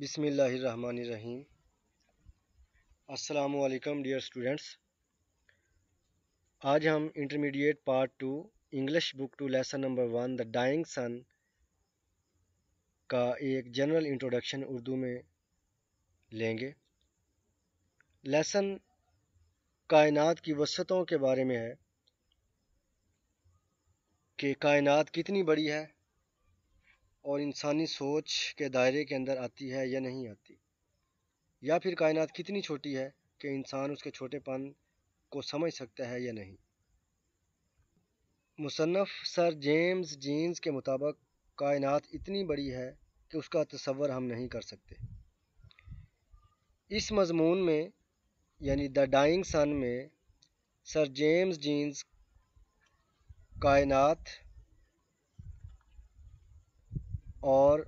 बिसमीम असलकम dear students. आज हम intermediate part two, English book two, lesson number one, the dying sun, का एक जनरल इंट्रोडक्शन उर्दू में लेंगे। लेसन कायनात की वसतों के बारे में है कि कायनात कितनी बड़ी है और इंसानी सोच के दायरे के अंदर आती है या नहीं आती? या फिर कायनात कितनी छोटी है कि इंसान उसके छोटेपन को समझ सकता है या नहीं? मुसन्फ़ सर जेम्स जीन्स के मुताबिक कायनात इतनी बड़ी है कि उसका तस्वर हम नहीं कर सकते। इस मजमून में, यानी द डाइंग सन में, सर जेम्स जीन्स कायनात और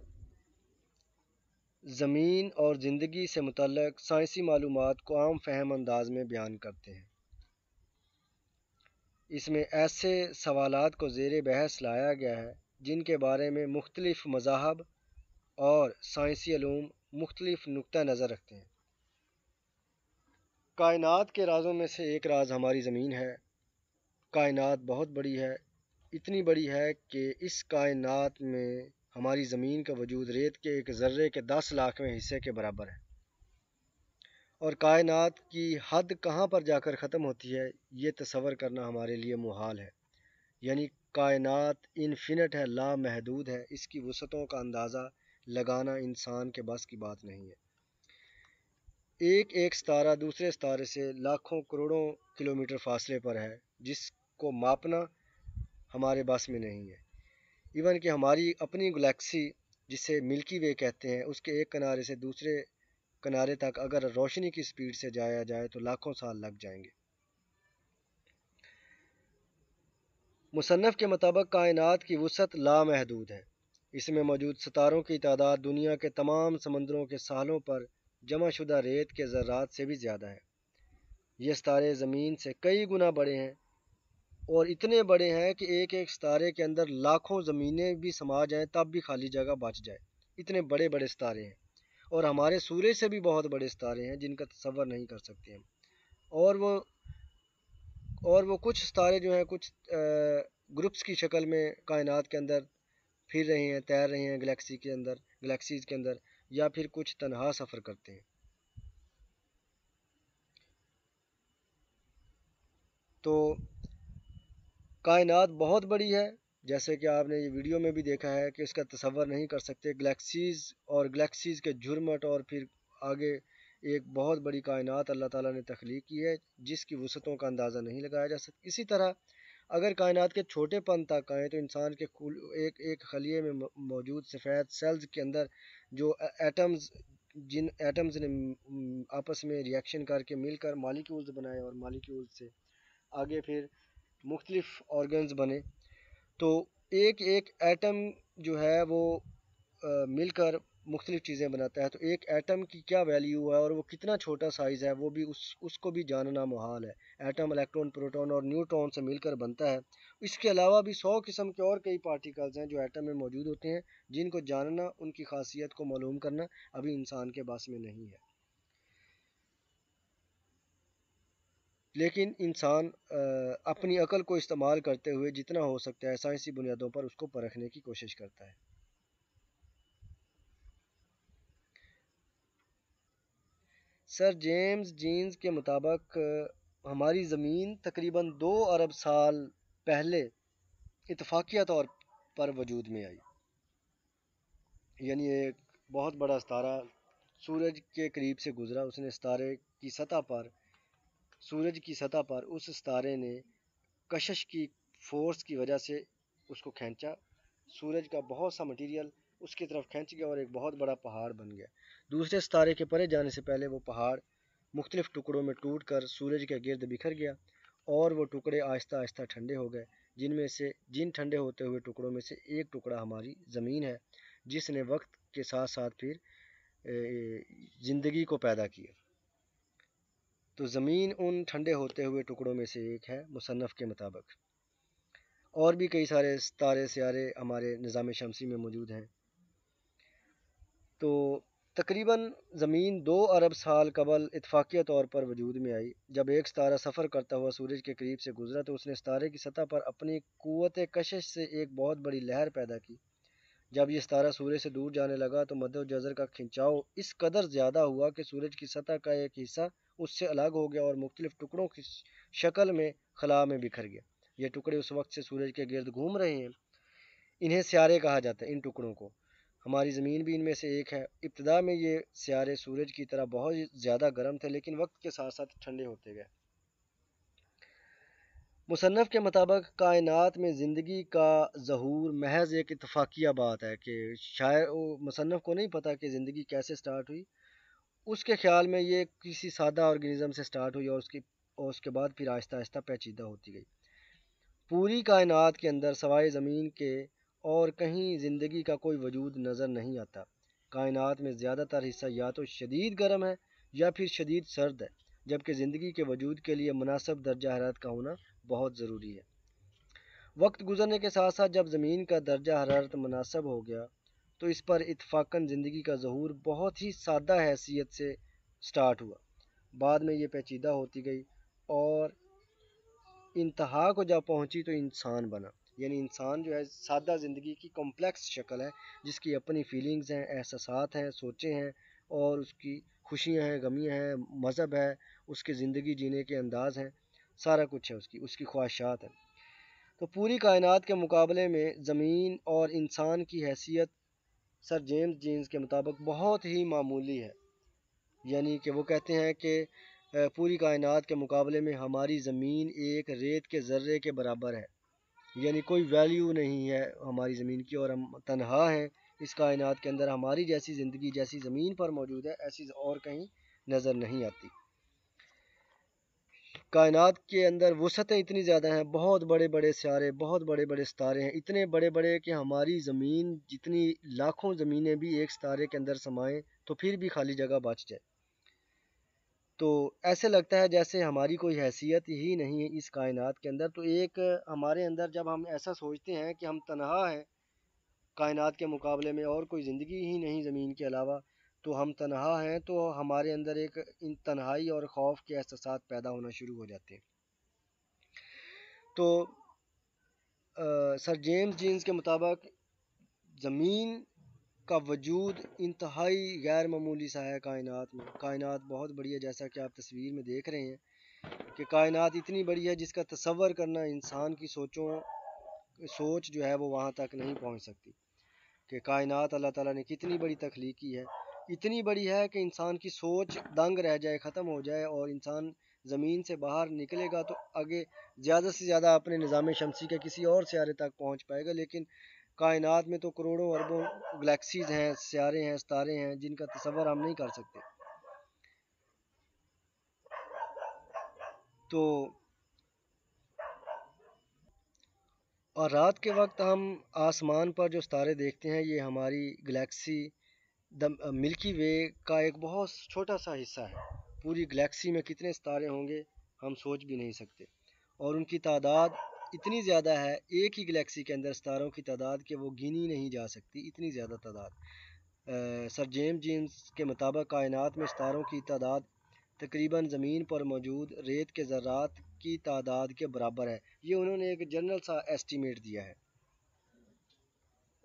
ज़मीन और ज़िंदगी से मुतल साइंसी मालूम को आम फहम अंदाज में बयान करते हैं। इसमें ऐसे सवाल को ज़ेर बहस लाया गया है, जिनके बारे में मुख्तलिफ़ मज़ाहब और साइंसी अलूम मुख्तलिफ़ नुक़ नज़र रखते हैं। कायनात के राज़ों में से एक राज हमारी ज़मीन है। कायनात बहुत बड़ी है, इतनी बड़ी है कि इस कायनात में हमारी ज़मीन का वजूद रेत के एक ज़र्रे के दस लाखवें हिस्से के बराबर है। और कायनात की हद कहाँ पर जाकर ख़त्म होती है, ये तस्वर करना हमारे लिए मुहाल है। यानी कायनात इनफिनट है, लामहदूद है। इसकी वसतों का अंदाज़ा लगाना इंसान के बस की बात नहीं है। एक एक सितारा दूसरे सितारे से लाखों करोड़ों किलोमीटर फासले पर है, जिसको मापना हमारे बस में नहीं है। इवन कि हमारी अपनी गलेक्सी जिसे मिल्की वे कहते हैं, उसके एक किनारे से दूसरे किनारे तक अगर रोशनी की स्पीड से जाया जाए तो लाखों साल लग जाएँगे। मुसन्फ़ के मुताबिक कायनात की वसत लामहदूद है। इसमें मौजूद सितारों की तादाद दुनिया के तमाम समंदरों के सालों पर जमा शुदा रेत के ज़रात से भी ज़्यादा है। ये सितारे ज़मीन से कई गुना बड़े हैं और इतने बड़े हैं कि एक एक सितारे के अंदर लाखों ज़मीनें भी समा जाएँ तब भी खाली जगह बच जाए। इतने बड़े बड़े सितारे हैं। और हमारे सूर्य से भी बहुत बड़े सितारे हैं, जिनका तस्वर नहीं कर सकते हम। और वो और वो कुछ सितारे जो हैं, कुछ ग्रुप्स की शक्ल में कायनात के अंदर फिर रहे हैं, तैर रहे हैं गलेक्सी के अंदर, गलेक्सीज के अंदर, या फिर कुछ तनहा सफ़र करते हैं। तो कायनात बहुत बड़ी है। जैसे कि आपने ये वीडियो में भी देखा है कि इसका तस्वर नहीं कर सकते। गलेक्सीज़ और गलेक्सीज़ के झुरमट और फिर आगे एक बहुत बड़ी कायनात अल्लाह ताला ने तख्लीक की है, जिसकी वसतों का अंदाज़ा नहीं लगाया जा सकता। इसी तरह अगर कायनात के छोटे पन तक आएँ तो इंसान के एक एक खलिए में मौजूद सफ़ेद सेल्स के अंदर जो एटम्स जिन एटम्स ने आपस में रिएक्शन करके मिलकर मालिक्यूल्स बनाए और मालिक्यूल्स से आगे फिर मुख्तलिफ़ ऑर्गन्स बने। तो एक एक एटम जो है वो मिलकर मुख्तलिफ़ चीज़ें बनाता है। तो एक एटम की क्या वैल्यू है और वो कितना छोटा साइज़ है, वो भी उस, उसको भी जानना मुहाल है। एटम इलेक्ट्रॉन प्रोटॉन और न्यूट्रॉन से मिलकर बनता है। इसके अलावा भी सौ किस्म के और कई पार्टिकल्स हैं जो एटम में मौजूद होते हैं, जिनको जानना, उनकी खासियत को मालूम करना अभी इंसान के बस में नहीं है। लेकिन इंसान अपनी अकल को इस्तेमाल करते हुए जितना हो सकता है साइंसी बुनियादों पर उसको परखने की कोशिश करता है। सर जेम्स जीन्स के मुताबिक, हमारी ज़मीन तकरीबन दो अरब साल पहले इतफाक़िया तौर पर वजूद में आई। यानी एक बहुत बड़ा सितारा सूरज के करीब से गुज़रा, उसने सितारे की सतह पर सूरज की सतह पर उस सितारे ने कशिश की फोर्स की वजह से उसको खींचा। सूरज का बहुत सा मटेरियल उसकी तरफ़ खींच गया और एक बहुत बड़ा पहाड़ बन गया। दूसरे सितारे के परे जाने से पहले वो पहाड़ मुख्तलिफ़ टुकड़ों में टूट कर सूरज के गिरद बिखर गया और वो टुकड़े आहिस्ता आहिस्ता ठंडे हो गए, जिनमें से, जिन ठंडे होते हुए टुकड़ों में से एक टुकड़ा हमारी ज़मीन है, जिसने वक्त के साथ साथ फिर ज़िंदगी को पैदा किया। तो ज़मीन उन ठंडे होते हुए टुकड़ों में से एक है मुसन्फ़ के मुताबिक। और भी कई सारे तारे सियारे हमारे निज़ाम शमसी में मौजूद हैं। तो तकरीबन ज़मीन दो अरब साल कबल इतफाक़िया तौर पर वजूद में आई। जब एक सितारा सफ़र करता हुआ सूरज के करीब से गुजरा तो उसने सितारे की सतह पर अपनी क़ुव्वत कशिश से एक बहुत बड़ी लहर पैदा की। जब यह सितारा सूरज से दूर जाने लगा तो मद जज़र का खिंचाव इस कदर ज़्यादा हुआ कि सूरज की सतह का एक हिस्सा उससे अलग हो गया और मुख्तलिफ़ टुकड़ों की शक्ल में, खला में बिखर गया। ये टुकड़े उस वक्त से सूरज के गिर्द घूम रहे हैं। इन्हें स्यारे कहा जाता है, इन टुकड़ों को। हमारी ज़मीन भी इनमें से एक है। इब्तदा में ये स्यारे सूरज की तरह बहुत ज़्यादा गर्म थे, लेकिन वक्त के साथ साथ ठंडे होते गए। मुसनफ़ के मुताबिक कायनात में ज़िंदगी का जहूर महज एक इतफाक़िया बात है कि शायद मुसनफ़ को नहीं पता कि ज़िंदगी कैसे स्टार्ट हुई। उसके ख्याल में ये किसी सादा ऑर्गेनिज़म से स्टार्ट हुई और उसकी, और उसके बाद फिर आहिस्ता आहिस्ता पेचीदा होती गई। पूरी कायनात के अंदर सवाए ज़मीन के और कहीं ज़िंदगी का कोई वजूद नज़र नहीं आता। कायनात में ज़्यादातर हिस्सा या तो शदीद गर्म है या फिर शदीद सर्द है। जबकि ज़िंदगी के वजूद के लिए मुनासब दर्जा हरारत का होना बहुत ज़रूरी है। वक्त गुजरने के साथ साथ जब ज़मीन का दर्जा हरारत मुनासब हो गया तो इस पर इतफाक़न ज़िंदगी का जहूर बहुत ही सादा हैसियत से स्टार्ट हुआ। बाद में ये पेचीदा होती गई और इंतहा को जब पहुँची तो इंसान बना। यानी इंसान जो है, सादा ज़िंदगी की कॉम्प्लेक्स शक्ल है, जिसकी अपनी फीलिंग्स हैं एहसास हैं, सोचें हैं और उसकी खुशियाँ हैं, गमियाँ हैं, मज़हब है, उसके ज़िंदगी जीने के अंदाज़ हैं, सारा कुछ है उसकी उसकी ख्वाहिशात हैं। तो पूरी कायनात के मुकाबले में ज़मीन और इंसान की हैसियत सर जेम्स जीन्स के मुताबिक बहुत ही मामूली है। यानी कि वो कहते हैं कि पूरी कायनात के मुकाबले में हमारी ज़मीन एक रेत के ज़र्रे के बराबर है। यानी कोई वैल्यू नहीं है हमारी ज़मीन की और हम तनहा हैं इस कायनात के अंदर हमारी जैसी ज़िंदगी, जैसी ज़मीन पर मौजूद है, ऐसी और कहीं नज़र नहीं आती। कायनात के अंदर वसतें इतनी ज़्यादा हैं, बहुत बड़े बड़े सारे बहुत बड़े बड़े सितारे हैं, इतने बड़े बड़े कि हमारी ज़मीन, जितनी लाखों ज़मीनें भी एक सितारे के अंदर समाएँ तो फिर भी खाली जगह बच जाए। तो ऐसे लगता है जैसे हमारी कोई हैसियत ही नहीं है इस कायनात के अंदर। तो एक हमारे अंदर जब हम ऐसा सोचते हैं कि हम तनहा हैं कायनात के मुकाबले में और कोई ज़िंदगी ही नहीं ज़मीन के अलावा। तो हम तनहा हैं तो हमारे अंदर एक इन तन्हाई और खौफ के एहसास पैदा होना शुरू हो जाते हैं। तो आ, सर जेम्स जीन्स के मुताबिक ज़मीन का वजूद इंतहाई गैर मामूली सा है कायनात में। कायनात बहुत बड़ी है जैसा कि आप तस्वीर में देख रहे हैं कि कायनात इतनी बड़ी है जिसका तस्वर करना इंसान की सोचों सोच जो है वो वहाँ तक नहीं पहुँच सकती कि कायनात अल्लाह ताला ने कितनी बड़ी तख्लीक की है। इतनी बड़ी है कि इंसान की सोच दंग रह जाए, ख़त्म हो जाए और इंसान ज़मीन से बाहर निकलेगा तो आगे ज़्यादा से ज़्यादा अपने निज़ाम शमसी के किसी और सियारे तक पहुँच पाएगा। लेकिन कायनात में तो करोड़ों अरबों गलेक्सीज हैं, सियारे हैं, सितारे हैं जिनका तस्वर हम नहीं कर सकते। तो और रात के वक्त हम आसमान पर जो सितारे देखते हैं, ये हमारी गलेक्सी, द, मिल्की वे का एक बहुत छोटा सा हिस्सा है। पूरी गलेक्सी में कितने सितारे होंगे, हम सोच भी नहीं सकते। और उनकी तादाद इतनी ज़्यादा है, एक ही गलेक्सी के अंदर सितारों की तादाद के वो गिनी नहीं जा सकती, इतनी ज़्यादा तादाद। सर जेम्स जेम्स के मुताबिक कायनात में सितारों की तादाद तकरीबन ज़मीन पर मौजूद रेत के ज़रात की तादाद के बराबर है। ये उन्होंने एक जनरल सा एस्टीमेट दिया है।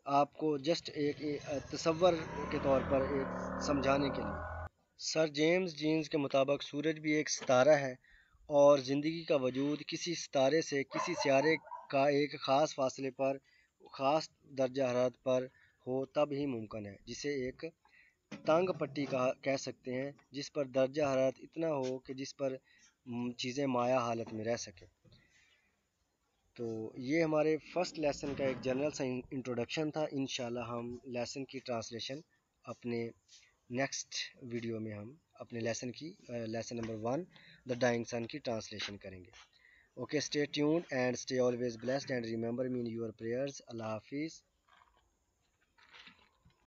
आपको जस्ट एक, एक तस्वर के तौर पर एक समझाने के लिए। सर जेम्स जीन्स के मुताबिक सूरज भी एक सितारा है और ज़िंदगी का वजूद किसी सितारे से किसी सियारे का एक ख़ास फासले पर ख़ास दर्जा हरारत पर हो तब ही मुमकिन है जिसे एक तंग पट्टी कहा, कह सकते हैं, जिस पर दर्जा हरारत इतना हो कि जिस पर चीज़ें माया हालत में रह सकें। तो ये हमारे फ़र्स्ट लेसन का एक जनरल सा इंट्रोडक्शन था। इन हम लेसन की ट्रांसलेशन अपने नेक्स्ट वीडियो में हम, अपने लेसन की lesson number one, the dying sun की ट्रांसलेशन करेंगे। Okay stay tuned and stay always blessed and remember me in your prayers अल्लाह हाफिज़।